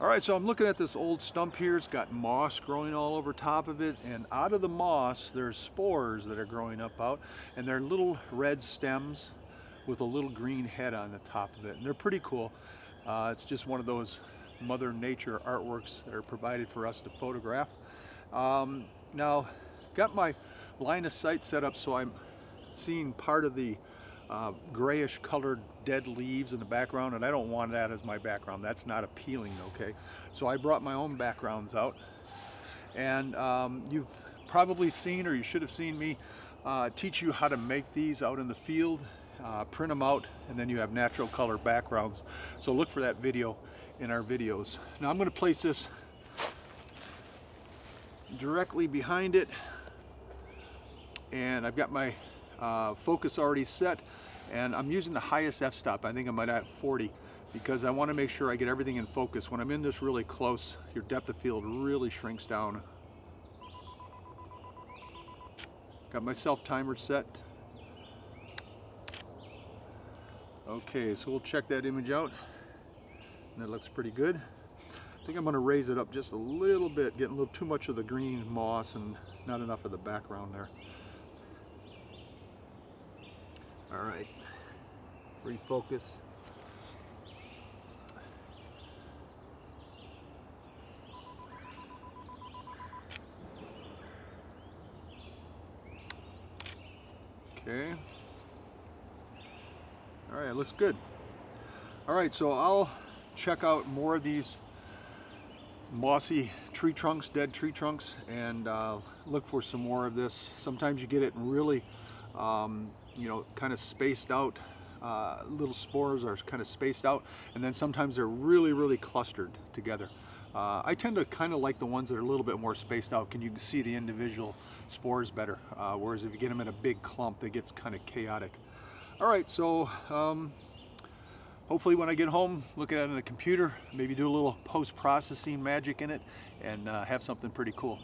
All right, so I'm looking at this old stump here. It's got moss growing all over top of it. And out of the moss, there's spores that are growing up out. And they're little red stems with a little green head on the top of it. And they're pretty cool. Uh, it's just one of those Mother Nature artworks that are provided for us to photograph. Um, now, got my line of sight set up so I'm seeing part of the uh, grayish colored dead leaves in the background and I don't want that as my background. That's not appealing, okay? So I brought my own backgrounds out and um, you've probably seen or you should have seen me uh, teach you how to make these out in the field, uh, print them out, and then you have natural color backgrounds. So look for that video in our videos. Now I'm going to place this directly behind it and I've got my uh, focus already set and I'm using the highest f-stop. I think I'm at 40 because I want to make sure I get everything in focus. When I'm in this really close, your depth of field really shrinks down. Got my self timer set. Okay, so we'll check that image out. And that looks pretty good. I think I'm going to raise it up just a little bit, getting a little too much of the green moss and not enough of the background there. All right, refocus. Okay. All right, it looks good. All right, so I'll check out more of these mossy tree trunks, dead tree trunks, and uh, look for some more of this. Sometimes you get it in really um, you know, kind of spaced out. Uh, little spores are kind of spaced out, and then sometimes they're really, really clustered together. Uh, I tend to kind of like the ones that are a little bit more spaced out. Can you see the individual spores better? Uh, whereas if you get them in a big clump, it gets kind of chaotic. All right, so um, hopefully when I get home, look at it on the computer, maybe do a little post-processing magic in it, and uh, have something pretty cool.